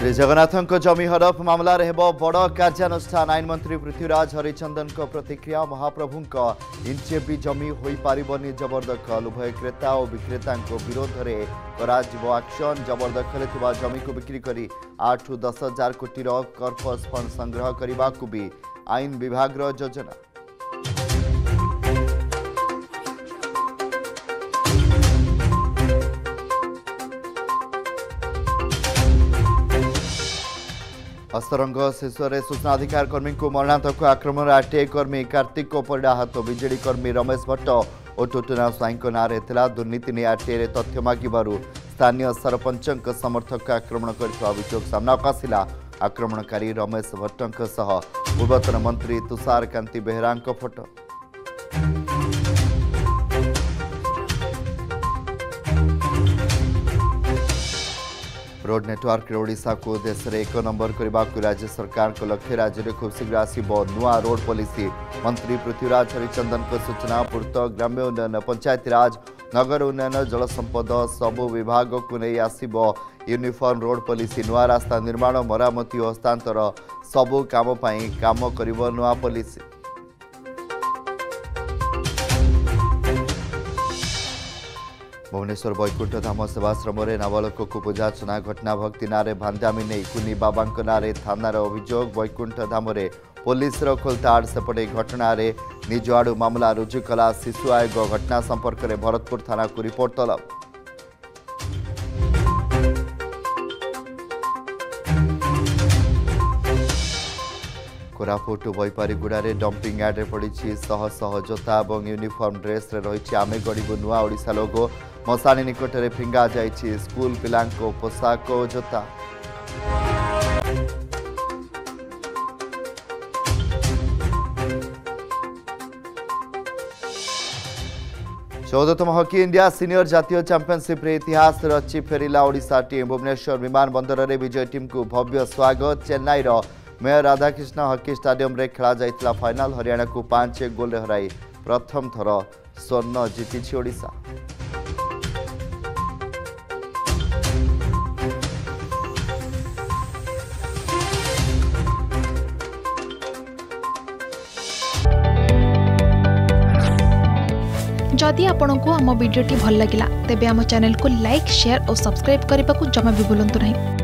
श्रीजगन्नाथ जमी हड़प मामलें हो बड़ कार्यानुषान आईनमंत्री पृथ्वीराज हरिचंदन प्रतिक्रिया महाप्रभु इंचे जमी हो पारे जबरदखल उभय क्रेता और विक्रेता विरोध में आक्शन जबरदखले जमी को बिक्री कर आठ दस हजार कोटी कर्फस फंड संग्रह करने को भी आईन विभाग योजना अस्तरंग शेषे सूचना अधिकार कर्मी को मरणातक आक्रमण आरटीआई कर्मी कार्तिक पड़ा हाथ तो विजे कर्मी रमेश भट्ट और टोटना स्वाईं ना दुर्नीति आरटीआई में तथ्य माग स्थानीय सरपंच समर्थक आक्रमण करनाक आसला आक्रमणकारी रमेश भट्ट पूर्वतन मंत्री तुषार कांति बेहरा फटो रोड नेटवर्क देश में एक को राज्य सरकारको लक्ष्य राज्य में खूब शीघ्र नुआ रोड पॉलिसी मन्त्री पृथ्वीराज हरिचंदन को सूचना पूर्त ग्राम्य उन्नयन राज नगर उन्नयन जल संपद सब विभाग को नहीं आसब यूनिफर्म रोड पॉलिसी नुआ रास्ता निर्माण मरमति हस्तांतर सबै कम पॉलिसी ଭୁବନେଶ୍ୱର ବୈକୁଣ୍ଠଧାମ ସେବାଶ୍ରମରେ ନାବାଳକକୁ ପୂଜାର୍ଚ୍ଚନା ଘଟଣା ଭକ୍ତି ନାଁରେ ଭାଞ୍ଜାମି ନେଇ କୁନି ବାବାଙ୍କ ନାଁରେ ଥାନାର ଅଭିଯୋଗ ବୈକୁଣ୍ଠଧାମରେ ପୋଲିସର ଖୋଲତାଡ଼ ସେପଟେ ଘଟଣାରେ ନିଜ ଆଡ଼ୁ ମାମଲା ରୁଜୁ କଲା ଶିଶୁ ଆୟୋଗ ଘଟଣା ସମ୍ପର୍କରେ ଭରତପୁର ଥାନାକୁ ରିପୋର୍ଟ ତଲବ କୋରାପୁଟ ବୈପାରିଗୁଡ଼ାରେ ଡମ୍ପିଂ ୟାର୍ଡରେ ପଡ଼ିଛି ଶହ ଶହ ଜୋତା ଏବଂ ୟୁନିଫର୍ମ ଡ୍ରେସ୍ରେ ରହିଛି ଆମେ ଗଢ଼ିବୁ ନୂଆ ଓଡ଼ିଶା ଲୋଗୋ ମଶାଣି ନିକଟରେ ଫିଙ୍ଗା ଯାଇଛି ସ୍କୁଲ ପିଲାଙ୍କ ପୋଷାକ ଓ ଜୋତା চৌদতম হকি ইন্ডিয়া সিনিয়র জাতীয় চ্যাম্পিয়নশিপে ইতিহাস রচি ফেরা ଓଡ଼ିଶା ଟିମ୍ ଭୁବନେଶ୍ୱର ବିମାନ ବନ୍ଦରରେ ବିଜୟ ଟିମ୍କୁ ଭବ୍ୟ ସ୍ୱାଗତ ଚେନ୍ନାଇର मेयर राधाकृष्ण हकी स्टाडियम खेल खेला जाता फाइनाल हरियाणा को पांच गोल हर प्रथम थर स्वर्ण जीतीशा जदि आपण को आम भिड्टे भल लगा तेब चेल को लाइक शेयर और सब्सक्राइब करने को जमा भी बुलां नहीं